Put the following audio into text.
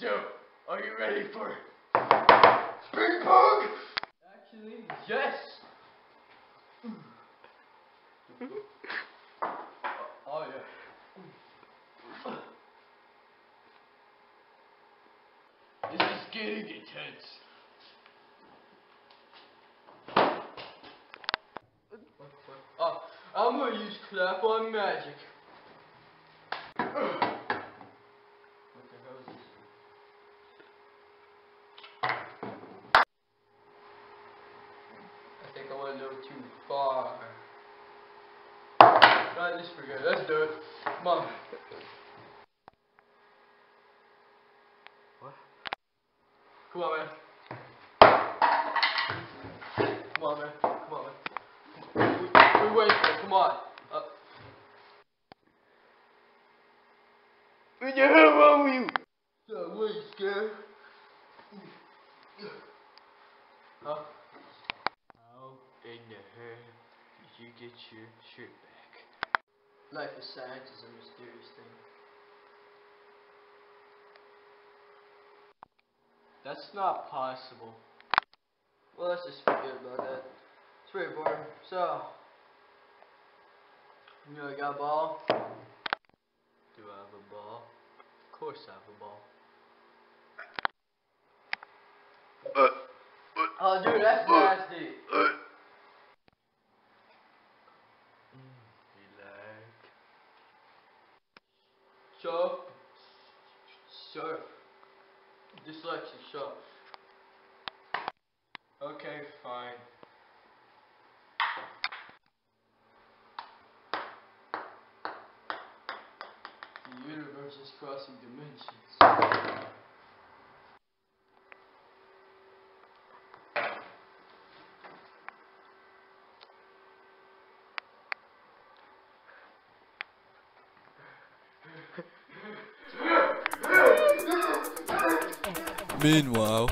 So, are you ready for ping pong? Actually, yes. oh yeah. This is getting intense. Oh, I'm gonna use clap on magic. What the hell is this? I I went a little too far. Right, this forget. Let's do it. Come on. What? Come on, man. Come on, man. Come on, man. We, we wait for it. Come on. Uh. What the hell wrong with you? So, what, you scared? You get your shirt back? Life of science is a mysterious thing. That's not possible. Well, let's just forget about that. It's pretty boring. So, you know, I got a ball. Do I have a ball? Of course I have a ball. Uh, uh, oh, dude, that's nasty. Shut. Shut. Dyslexia, shut. Okay, fine. The universe is crossing dimensions. Meanwhile,